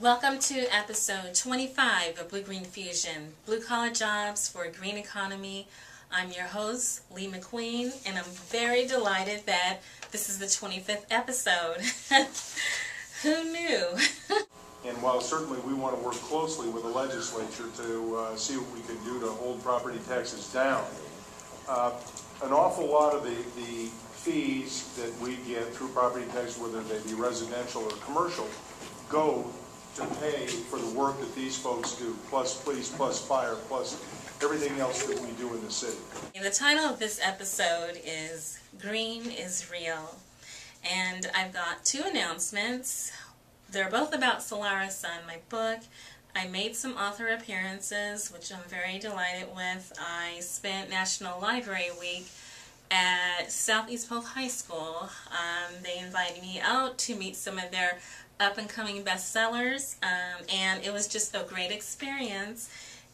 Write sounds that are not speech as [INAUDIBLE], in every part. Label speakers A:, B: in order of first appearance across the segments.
A: Welcome to episode 25 of Blue Green Fusion, Blue Collar Jobs for a Green Economy. I'm your host, Lee McQueen, and I'm very delighted that this is the 25th episode. [LAUGHS] Who knew? [LAUGHS]
B: And while certainly we want to work closely with the legislature to uh, see what we can do to hold property taxes down, uh, an awful lot of the, the fees that we get through property tax, whether they be residential or commercial, go to pay for the work that these folks do, plus police, plus fire, plus everything else that we do in the city.
A: The title of this episode is Green is Real. And I've got two announcements. They're both about Celara Sun, my book. I made some author appearances, which I'm very delighted with. I spent National Library Week at Southeast Polk High School. Um, they invited me out to meet some of their up-and-coming bestsellers, um, and it was just a great experience.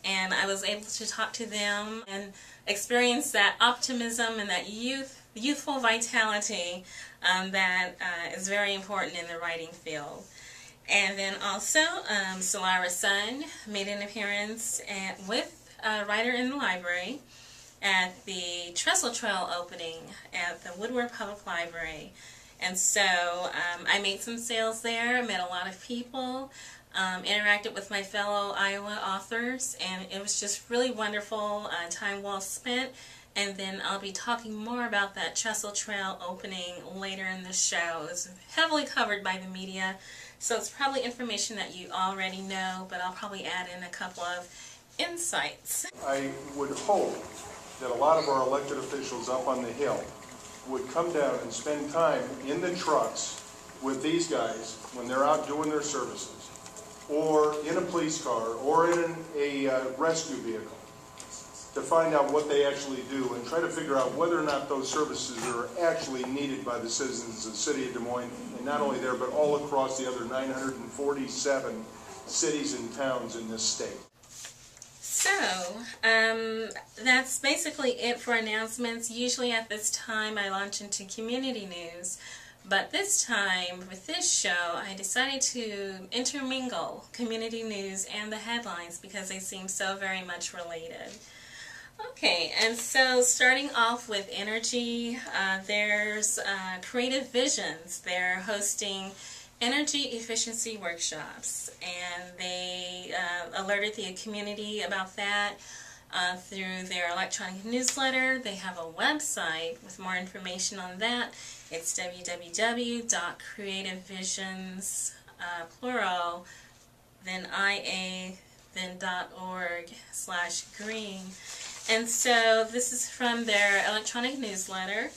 A: And I was able to talk to them and experience that optimism and that youth, youthful vitality um, that uh, is very important in the writing field. And then also, um, Celara Sun made an appearance at, with a writer in the library at the Trestle Trail opening at the Woodward Public Library. And so um, I made some sales there, met a lot of people, um, interacted with my fellow Iowa authors, and it was just really wonderful, uh, time well spent. And then I'll be talking more about that Trestle Trail opening later in the show. It's heavily covered by the media, so it's probably information that you already know, but I'll probably add in a couple of insights.
B: I would hope that a lot of our elected officials up on the Hill would come down and spend time in the trucks with these guys when they're out doing their services, or in a police car, or in a uh, rescue vehicle, to find out what they actually do and try to figure out whether or not those services are actually needed by the citizens of the city of Des Moines, and not only there, but all across the other 947 cities and towns in this state.
A: So, um, that's basically it for announcements. Usually at this time I launch into community news, but this time with this show I decided to intermingle community news and the headlines because they seem so very much related. Okay, and so starting off with energy, uh, there's uh, Creative Visions. They're hosting energy efficiency workshops, and they alerted the community about that uh, through their electronic newsletter. They have a website with more information on that. It's www.creativevisions, uh, plural, then ia, then .org slash green. And so this is from their electronic newsletter.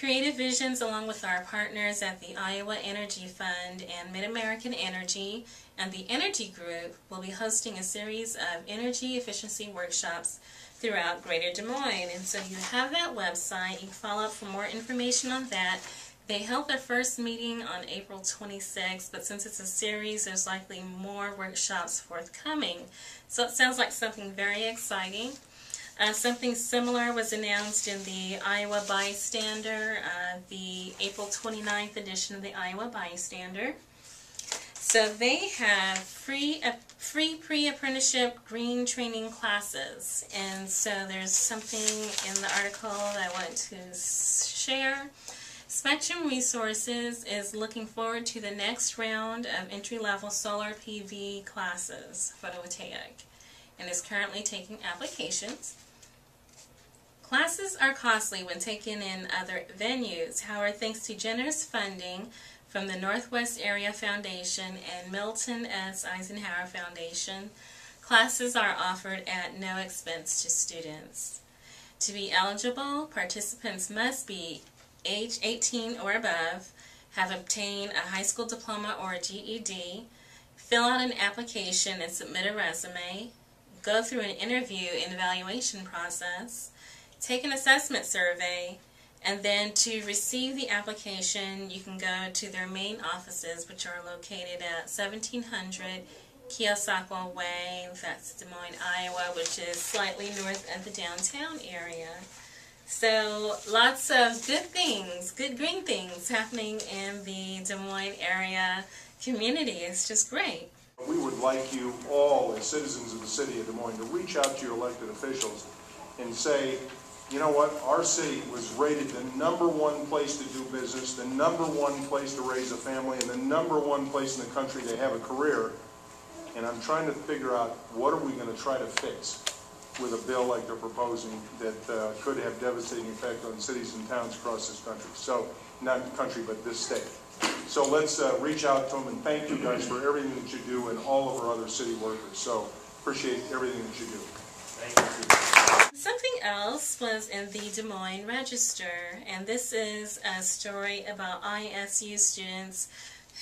A: Creative Visions, along with our partners at the Iowa Energy Fund and MidAmerican Energy and the Energy Group, will be hosting a series of energy efficiency workshops throughout Greater Des Moines. And so you have that website. You can follow up for more information on that. They held their first meeting on April 26th, but since it's a series, there's likely more workshops forthcoming. So it sounds like something very exciting. Uh, something similar was announced in the Iowa Bystander, uh, the April 29th edition of the Iowa Bystander. So they have free uh, free pre-apprenticeship green training classes, and so there's something in the article that I want to share. Spectrum Resources is looking forward to the next round of entry-level solar PV classes, photovoltaic, and is currently taking applications. Classes are costly when taken in other venues. However, thanks to generous funding from the Northwest Area Foundation and Milton S. Eisenhower Foundation, classes are offered at no expense to students. To be eligible, participants must be age 18 or above, have obtained a high school diploma or a GED, fill out an application and submit a resume, go through an interview and evaluation process, take an assessment survey, and then to receive the application, you can go to their main offices, which are located at 1700 Keosauqua Way, that's Des Moines, Iowa, which is slightly north of the downtown area. So lots of good things, good green things happening in the Des Moines area community. It's just great.
B: we would like you all, as citizens of the city of Des Moines, to reach out to your elected officials and say, you know what, our city was rated the number one place to do business, the number one place to raise a family, and the number one place in the country to have a career. And I'm trying to figure out, what are we gonna try to fix with a bill like they're proposing that uh, could have devastating effect on cities and towns across this country. So, not the country, but this state. So let's uh, reach out to them and thank you guys for everything that you do and all of our other city workers. So appreciate everything that you do.
A: Something else was in the Des Moines Register, and this is a story about ISU students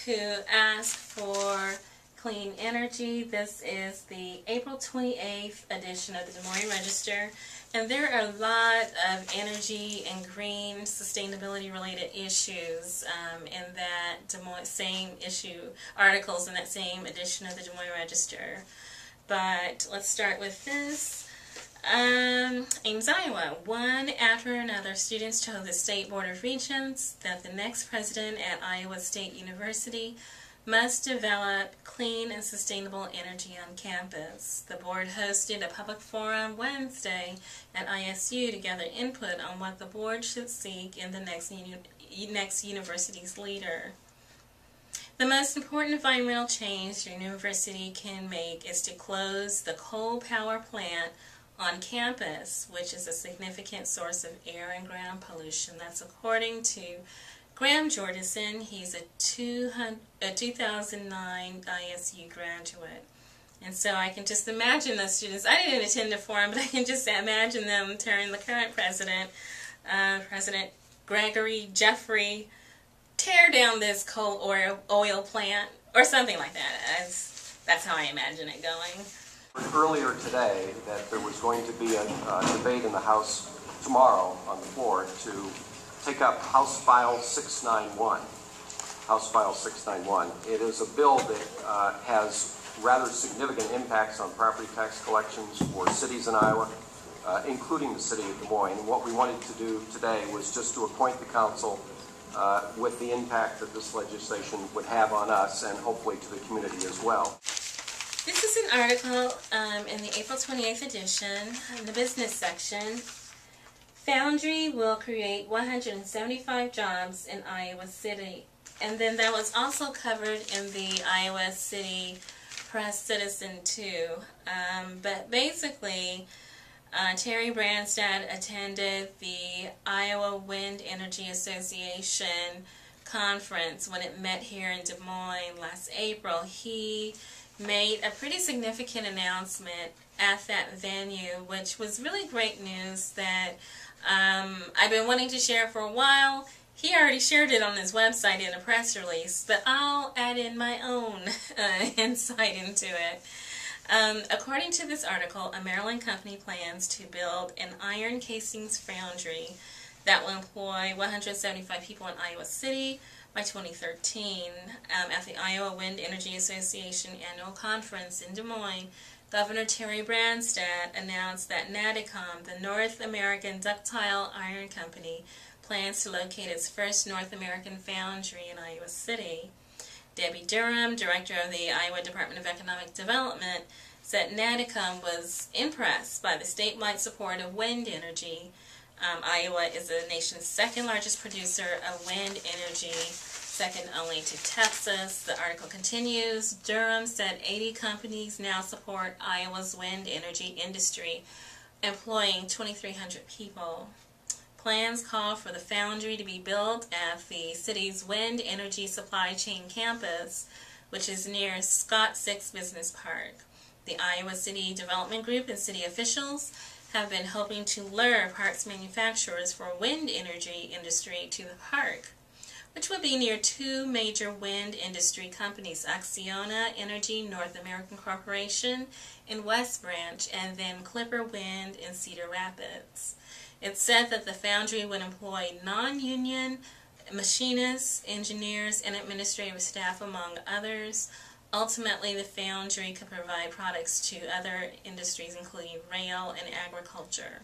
A: who asked for clean energy. This is the April 28th edition of the Des Moines Register, and there are a lot of energy and green sustainability related issues um, in that Des Moines, same issue, articles in that same edition of the Des Moines Register. But let's start with this. Um, Iowa. One after another, students told the State Board of Regents that the next president at Iowa State University must develop clean and sustainable energy on campus. The board hosted a public forum Wednesday at ISU to gather input on what the board should seek in the next, uni- next university's leader. The most important environmental change your university can make is to close the coal power plant on campus, which is a significant source of air and ground pollution. That's according to Graham Jordison. He's a, 200, a 2009 ISU graduate. And so I can just imagine those students. I didn't attend the forum, but I can just imagine them telling the current president, uh, President Gregory Geoffroy, tear down this coal oil, oil plant, or something like that. That's how I imagine it going
C: earlier today that there was going to be a uh, debate in the House tomorrow on the floor to take up House File 691. House File 691. It is a bill that uh, has rather significant impacts on property tax collections for cities in Iowa, uh, including the city of Des Moines. What we wanted to do today was just to appoint the council uh, with the impact that this legislation would have on us and hopefully to the community as well.
A: This is an article um, in the April 28th edition in the business section. Foundry will create 175 jobs in Iowa City. And then that was also covered in the Iowa City Press Citizen too. Um, but basically, uh, Terry Branstad attended the Iowa Wind Energy Association conference when it met here in Des Moines last April. He made a pretty significant announcement at that venue, which was really great news that um, I've been wanting to share for a while. He already shared it on his website in a press release, but I'll add in my own [LAUGHS] uh, insight into it. Um, according to this article, a Maryland company plans to build an iron casings foundry that will employ 175 people in Iowa City, by 2013 um, at the Iowa Wind Energy Association annual conference in Des Moines, Governor Terry Branstad announced that NADICOM, the North American Ductile Iron Company, plans to locate its first North American foundry in Iowa City. Debbie Durham, director of the Iowa Department of Economic Development, said NADICOM was impressed by the statewide support of wind energy. Um, Iowa is the nation's second largest producer of wind energy second only to Texas. The article continues. Durham said 80 companies now support Iowa's wind energy industry, employing 2,300 people. Plans call for the foundry to be built at the city's wind energy supply chain campus, which is near Scott Six Business Park. The Iowa City Development Group and city officials have been hoping to lure parks manufacturers for wind energy industry to the park which would be near two major wind industry companies, Acciona Energy North American Corporation in West Branch, and then Clipper Wind in Cedar Rapids. It said that the foundry would employ non-union machinists, engineers, and administrative staff, among others. Ultimately, the foundry could provide products to other industries, including rail and agriculture.